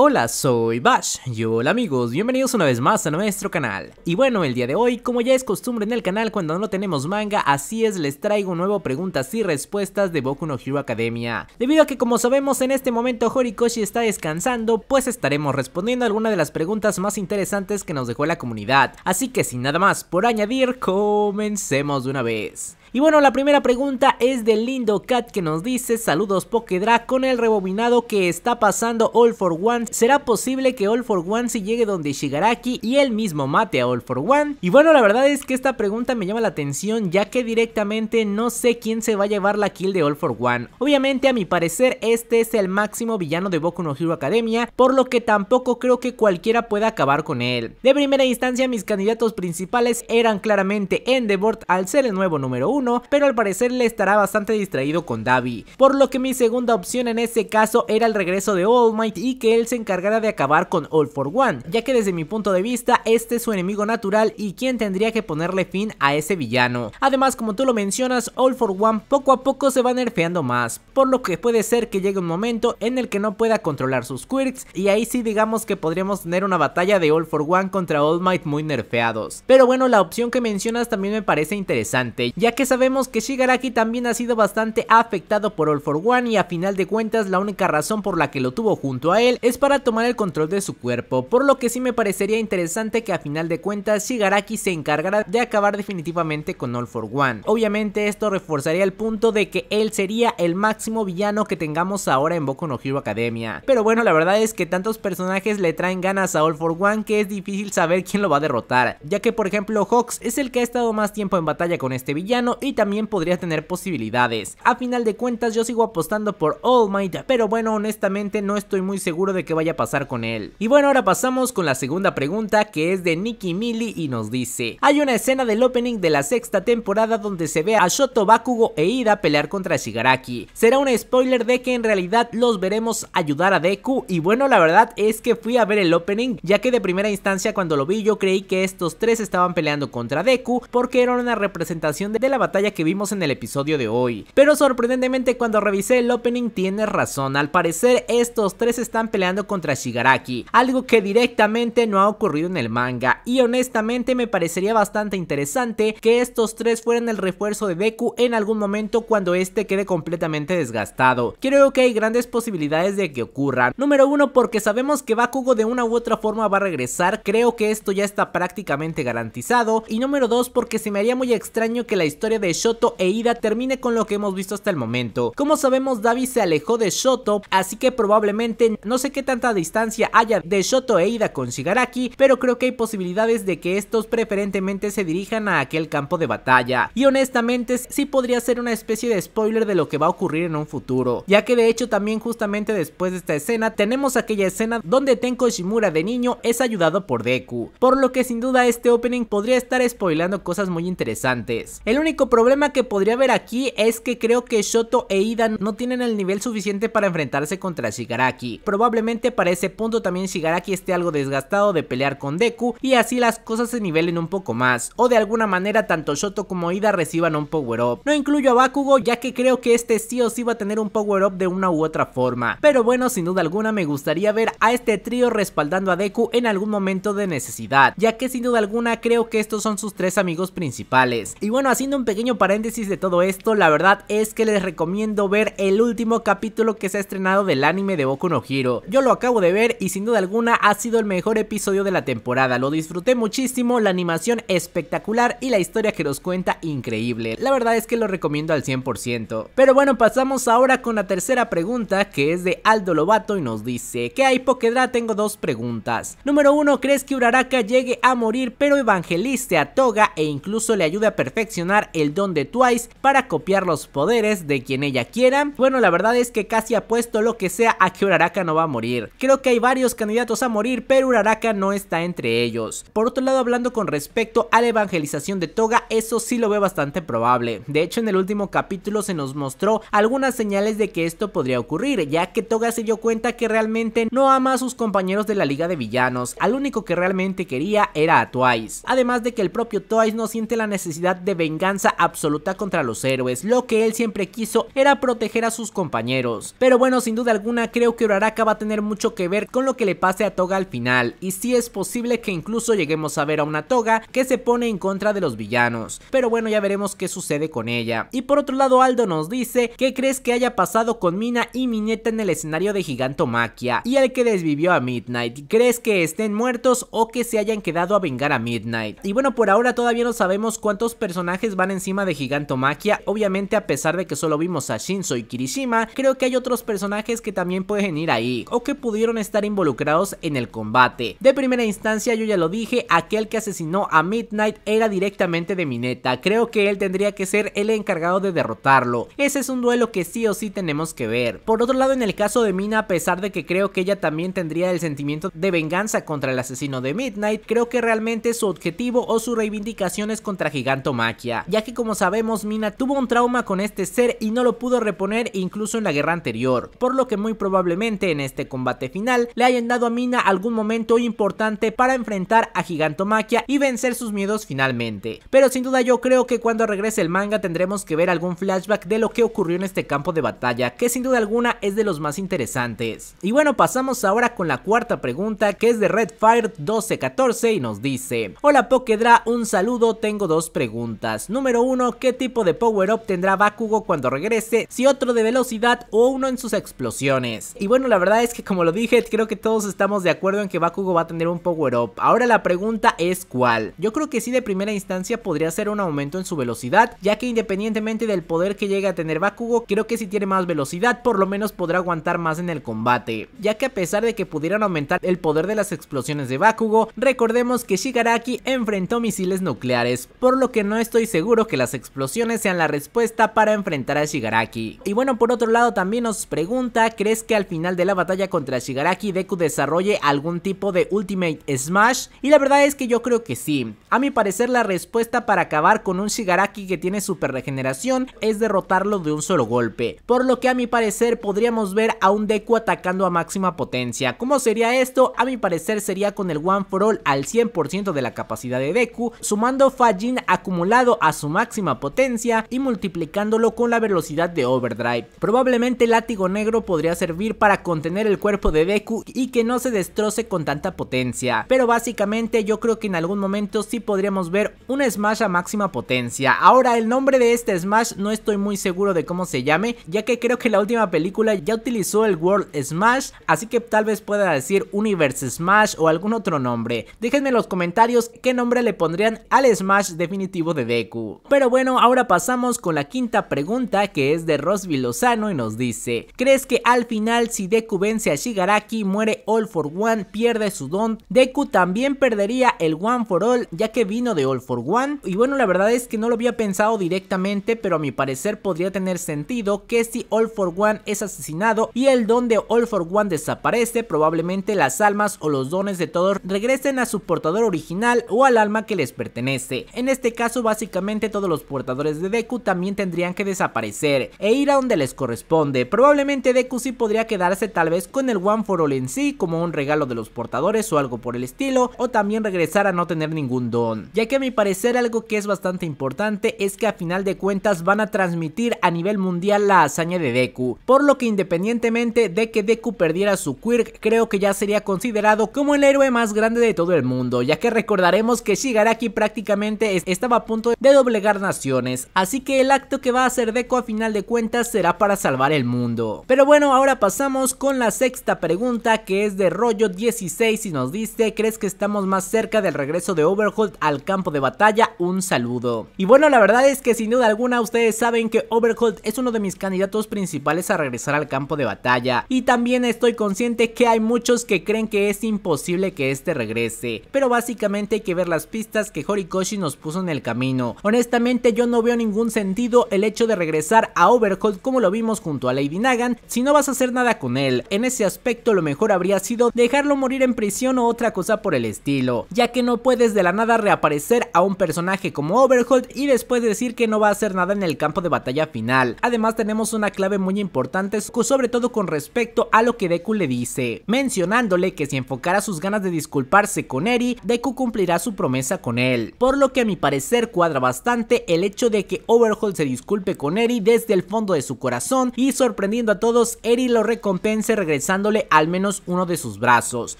Hola, soy Bash y hola amigos, bienvenidos una vez más a nuestro canal. Y bueno, el día de hoy, como ya es costumbre en el canal cuando no tenemos manga, así es, les traigo nuevo preguntas y respuestas de Boku no Hero Academia. Debido a que como sabemos en este momento Horikoshi está descansando, pues estaremos respondiendo algunas de las preguntas más interesantes que nos dejó la comunidad. Así que sin nada más por añadir, comencemos de una vez. Y bueno, la primera pregunta es de Lindo Cat que nos dice Saludos Pokedra con el rebobinado que está pasando All for One ¿Será posible que All for One se llegue donde Shigaraki y él mismo mate a All for One? Y bueno, la verdad es que esta pregunta me llama la atención ya que directamente no sé quién se va a llevar la kill de All for One Obviamente a mi parecer este es el máximo villano de Boku no Hero Academia Por lo que tampoco creo que cualquiera pueda acabar con él De primera instancia mis candidatos principales eran claramente Endeavor al ser el nuevo número 1 pero al parecer le estará bastante distraído con Davi, por lo que mi segunda opción en ese caso era el regreso de All Might y que él se encargara de acabar con All for One, ya que desde mi punto de vista este es su enemigo natural y quien tendría que ponerle fin a ese villano. Además como tú lo mencionas, All for One poco a poco se va nerfeando más, por lo que puede ser que llegue un momento en el que no pueda controlar sus quirks y ahí sí digamos que podríamos tener una batalla de All for One contra All Might muy nerfeados. Pero bueno, la opción que mencionas también me parece interesante, ya que sabemos que Shigaraki también ha sido bastante afectado por All for One y a final de cuentas la única razón por la que lo tuvo junto a él es para tomar el control de su cuerpo, por lo que sí me parecería interesante que a final de cuentas Shigaraki se encargara de acabar definitivamente con All for One. Obviamente esto reforzaría el punto de que él sería el máximo villano que tengamos ahora en Boku no Hero Academia. Pero bueno, la verdad es que tantos personajes le traen ganas a All for One que es difícil saber quién lo va a derrotar, ya que por ejemplo Hawks es el que ha estado más tiempo en batalla con este villano y también podría tener posibilidades. A final de cuentas yo sigo apostando por All Might, pero bueno honestamente no estoy muy seguro de qué vaya a pasar con él. Y bueno ahora pasamos con la segunda pregunta que es de Nikki Mili y nos dice Hay una escena del opening de la sexta temporada donde se ve a Shoto Bakugo e Ida pelear contra Shigaraki. Será un spoiler de que en realidad los veremos ayudar a Deku y bueno la verdad es que fui a ver el opening ya que de primera instancia cuando lo vi yo creí que estos tres estaban peleando contra Deku porque era una representación de la batalla que vimos en el episodio de hoy. Pero sorprendentemente cuando revisé el opening tienes razón, al parecer estos tres están peleando contra Shigaraki, algo que directamente no ha ocurrido en el manga y honestamente me parecería bastante interesante que estos tres fueran el refuerzo de Deku en algún momento cuando este quede completamente desgastado. Creo que hay grandes posibilidades de que ocurran. Número uno porque sabemos que Bakugo de una u otra forma va a regresar, creo que esto ya está prácticamente garantizado. Y número dos porque se me haría muy extraño que la historia de Shoto e Ida termine con lo que hemos visto hasta el momento. Como sabemos Davi se alejó de Shoto, así que probablemente no sé qué tanta distancia haya de Shoto e Ida con Shigaraki, pero creo que hay posibilidades de que estos preferentemente se dirijan a aquel campo de batalla. Y honestamente sí podría ser una especie de spoiler de lo que va a ocurrir en un futuro, ya que de hecho también justamente después de esta escena tenemos aquella escena donde Tenko Shimura de niño es ayudado por Deku, por lo que sin duda este opening podría estar spoilando cosas muy interesantes. El único problema que podría haber aquí es que creo que Shoto e Ida no tienen el nivel suficiente para enfrentarse contra Shigaraki. Probablemente para ese punto también Shigaraki esté algo desgastado de pelear con Deku y así las cosas se nivelen un poco más. O de alguna manera tanto Shoto como Ida reciban un power up. No incluyo a Bakugo ya que creo que este sí o sí va a tener un power up de una u otra forma. Pero bueno, sin duda alguna me gustaría ver a este trío respaldando a Deku en algún momento de necesidad. Ya que sin duda alguna creo que estos son sus tres amigos principales. Y bueno, haciendo un pequeño paréntesis de todo esto, la verdad es que les recomiendo ver el último capítulo que se ha estrenado del anime de Boku no Hero. Yo lo acabo de ver y sin duda alguna ha sido el mejor episodio de la temporada. Lo disfruté muchísimo, la animación espectacular y la historia que nos cuenta increíble. La verdad es que lo recomiendo al 100%. Pero bueno, pasamos ahora con la tercera pregunta que es de Aldo Lobato y nos dice ¿Qué hay Pokedra? Tengo dos preguntas. Número uno, ¿crees que Uraraka llegue a morir pero evangelice a Toga e incluso le ayude a perfeccionar el don de Twice para copiar los poderes de quien ella quiera? Bueno, la verdad es que casi apuesto lo que sea a que Uraraka no va a morir. Creo que hay varios candidatos a morir, pero Uraraka no está entre ellos. Por otro lado, hablando con respecto a la evangelización de Toga, eso sí lo veo bastante probable. De hecho, en el último capítulo se nos mostró algunas señales de que esto podría ocurrir, ya que Toga se dio cuenta que realmente no ama a sus compañeros de la Liga de Villanos, al único que realmente quería era a Twice. Además de que el propio Twice no siente la necesidad de venganza absoluta contra los héroes, lo que él siempre quiso era proteger a sus compañeros. Pero bueno, sin duda alguna creo que Uraraka va a tener mucho que ver con lo que le pase a Toga al final, y si es posible que incluso lleguemos a ver a una Toga que se pone en contra de los villanos. Pero bueno, ya veremos qué sucede con ella. Y por otro lado, Aldo nos dice, ¿qué crees que haya pasado con Mina y Mineta en el escenario de Gigantomaquia? Y el que desvivió a Midnight, ¿crees que estén muertos o que se hayan quedado a vengar a Midnight? Y bueno, por ahora todavía no sabemos cuántos personajes van encima de Gigantomaquia, obviamente a pesar de que solo vimos a Shinzo y Kirishima, creo que hay otros personajes que también pueden ir ahí, o que pudieron estar involucrados en el combate. De primera instancia yo ya lo dije, aquel que asesinó a Midnight era directamente de Mineta, creo que él tendría que ser el encargado de derrotarlo, ese es un duelo que sí o sí tenemos que ver. Por otro lado en el caso de Mina, a pesar de que creo que ella también tendría el sentimiento de venganza contra el asesino de Midnight, creo que realmente su objetivo o su reivindicación es contra Gigantomaquia, ya como sabemos Mina tuvo un trauma con este ser y no lo pudo reponer incluso en la guerra anterior, por lo que muy probablemente en este combate final le hayan dado a Mina algún momento importante para enfrentar a Gigantomaquia y vencer sus miedos finalmente. Pero sin duda yo creo que cuando regrese el manga tendremos que ver algún flashback de lo que ocurrió en este campo de batalla, que sin duda alguna es de los más interesantes. Y bueno, pasamos ahora con la cuarta pregunta que es de Redfire 1214 y nos dice Hola Pokedra, un saludo, tengo dos preguntas. Número uno, ¿qué tipo de power up tendrá Bakugo cuando regrese? Si otro de velocidad o uno en sus explosiones. Y bueno, la verdad es que como lo dije, creo que todos estamos de acuerdo en que Bakugo va a tener un power up. Ahora la pregunta es ¿cuál? Yo creo que sí de primera instancia podría ser un aumento en su velocidad, ya que independientemente del poder que llegue a tener Bakugo, creo que si tiene más velocidad, por lo menos podrá aguantar más en el combate. Ya que a pesar de que pudieran aumentar el poder de las explosiones de Bakugo, recordemos que Shigaraki enfrentó misiles nucleares, por lo que no estoy seguro que las explosiones sean la respuesta para enfrentar a Shigaraki. Y bueno, por otro lado también nos pregunta, ¿crees que al final de la batalla contra Shigaraki Deku desarrolle algún tipo de Ultimate Smash? Y la verdad es que yo creo que sí. A mi parecer la respuesta para acabar con un Shigaraki que tiene super regeneración es derrotarlo de un solo golpe, por lo que a mi parecer podríamos ver a un Deku atacando a máxima potencia. ¿Cómo sería esto? A mi parecer sería con el One for All al 100% de la capacidad de Deku, sumando Fajin acumulado a su máxima potencia y multiplicándolo con la velocidad de Overdrive. Probablemente el látigo negro podría servir para contener el cuerpo de Deku y que no se destroce con tanta potencia, pero básicamente yo creo que en algún momento sí podríamos ver un Smash a máxima potencia. Ahora el nombre de este Smash no estoy muy seguro de cómo se llame, ya que creo que la última película ya utilizó el World Smash, así que tal vez pueda decir Universe Smash o algún otro nombre. Déjenme en los comentarios qué nombre le pondrían al Smash definitivo de Deku. Pero bueno, ahora pasamos con la quinta pregunta que es de Rosby Lozano y nos dice ¿Crees que al final si Deku vence a Shigaraki muere All for One, pierde su don? Deku también perdería el One for All ya que vino de All for One y bueno la verdad es que no lo había pensado directamente pero a mi parecer podría tener sentido que si All for One es asesinado y el don de All for One desaparece probablemente las almas o los dones de todos regresen a su portador original o al alma que les pertenece. En este caso básicamente todos los portadores de Deku también tendrían que desaparecer e ir a donde les corresponde. Probablemente Deku sí podría quedarse tal vez con el One for All en sí como un regalo de los portadores o algo por el estilo o también regresar a no tener ningún don. Ya que a mi parecer algo que es bastante importante es que a final de cuentas van a transmitir a nivel mundial la hazaña de Deku. Por lo que independientemente de que Deku perdiera su quirk creo que ya sería considerado como el héroe más grande de todo el mundo. Ya que recordaremos que Shigaraki prácticamente estaba a punto de doblegar naciones. Así que el acto que va a hacer Deku a final de cuentas será para salvar el mundo. Pero bueno, ahora pasamos con la sexta pregunta que es de rollo 16 y nos dice, ¿crees que estamos más cerca del regreso de Overhaul al campo de batalla? Un saludo. Y bueno, la verdad es que sin duda alguna ustedes saben que Overhaul es uno de mis candidatos principales a regresar al campo de batalla. Y también estoy consciente que hay muchos que creen que es imposible que este regrese. Pero básicamente hay que ver las pistas que Horikoshi nos puso en el camino. Honestamente yo no veo ningún sentido el hecho de regresar a Overhaul como lo vimos junto a Lady Nagan si no vas a hacer nada con él. En ese aspecto lo mejor habría sido dejarlo morir en prisión o otra cosa por el estilo, ya que no puedes de la nada reaparecer a un personaje como Overhaul y después decir que no va a hacer nada en el campo de batalla final. Además tenemos una clave muy importante sobre todo con respecto a lo que Deku le dice, mencionándole que si enfocara sus ganas de disculparse con Eri, Deku cumplirá su promesa con él, por lo que a mi parecer cuadra bastante el hecho de que Overhaul se disculpe con Eri desde el fondo de su corazón y sorprendiendo a todos, Eri lo recompense regresándole al menos uno de sus brazos,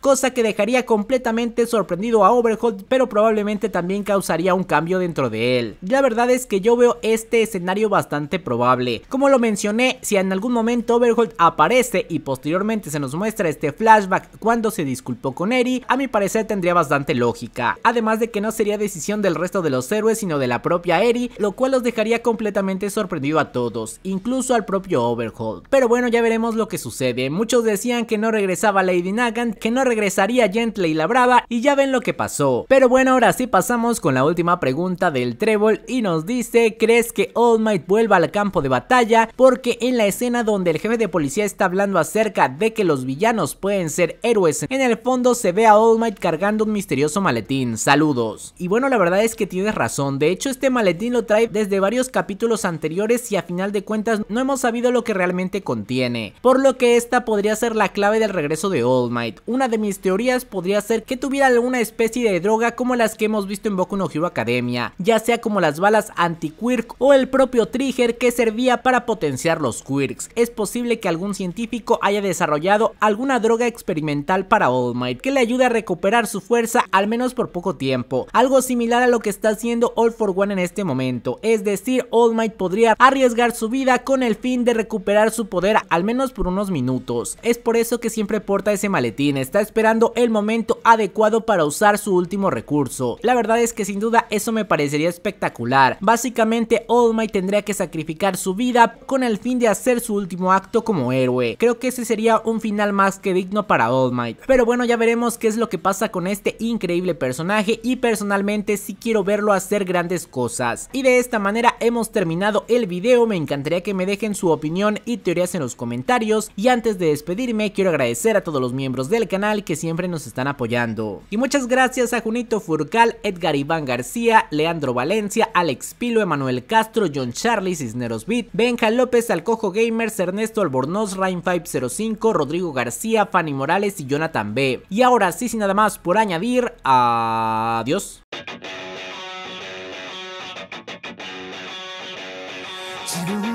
cosa que dejaría completamente sorprendido a Overhaul, pero probablemente también causaría un cambio dentro de él. La verdad es que yo veo este escenario bastante probable. Como lo mencioné, si en algún momento Overhaul aparece y posteriormente se nos muestra este flashback cuando se disculpó con Eri, a mi parecer tendría bastante lógica. Además de que no sería decisión del resto de los héroes, sino de la propia Eri, lo cual los dejaría completamente sorprendido a todos, incluso al propio Overhaul. Pero bueno, ya veremos lo que sucede. Muchos decían que no regresaba Lady Nagant, que no regresaría Gentle y la Brava, y ya ven lo que pasó. Pero bueno, ahora sí pasamos con la última pregunta del Trébol y nos dice, ¿crees que All Might vuelva al campo de batalla? Porque en la escena donde el jefe de policía está hablando acerca de que los villanos pueden ser héroes, en el fondo se ve a All Might cargando un misterioso maletín. Saludos. Y bueno, la verdad es que tienes razón, de hecho este maletín lo trae desde varios capítulos anteriores y a final de cuentas no hemos sabido lo que realmente contiene, por lo que esta podría ser la clave del regreso de All Might. Una de mis teorías podría ser que tuviera alguna especie de droga como las que hemos visto en Boku no Hero Academia, ya sea como las balas anti-quirk o el propio trigger que servía para potenciar los quirks. Es posible que algún científico haya desarrollado alguna droga experimental para All Might que le ayude a recuperar su fuerza al menos por poco tiempo, algo similar a lo que está haciendo All for One en este momento, es decir, All Might podría arriesgar su vida con el fin de recuperar su poder al menos por unos minutos. Es por eso que siempre porta ese maletín, está esperando el momento adecuado para usar su último recurso. La verdad es que sin duda eso me parecería espectacular. Básicamente All Might tendría que sacrificar su vida con el fin de hacer su último acto como héroe. Creo que ese sería un final más que digno para All Might. Pero bueno, ya veremos qué es lo que pasa con este increíble personaje y personalmente sí quiero verlo hacer grandes Y de esta manera hemos terminado el video, me encantaría que me dejen su opinión y teorías en los comentarios. Y antes de despedirme quiero agradecer a todos los miembros del canal que siempre nos están apoyando. Y muchas gracias a Junito Furcal, Edgar Iván García, Leandro Valencia, Alex Pilo, Emanuel Castro, John Charlie, Cisneros Beat, Benja López, Alcojo Gamers, Ernesto Albornoz, Rain505, Rodrigo García, Fanny Morales y Jonathan B. Y ahora sí, sin nada más por añadir, adiós. 지금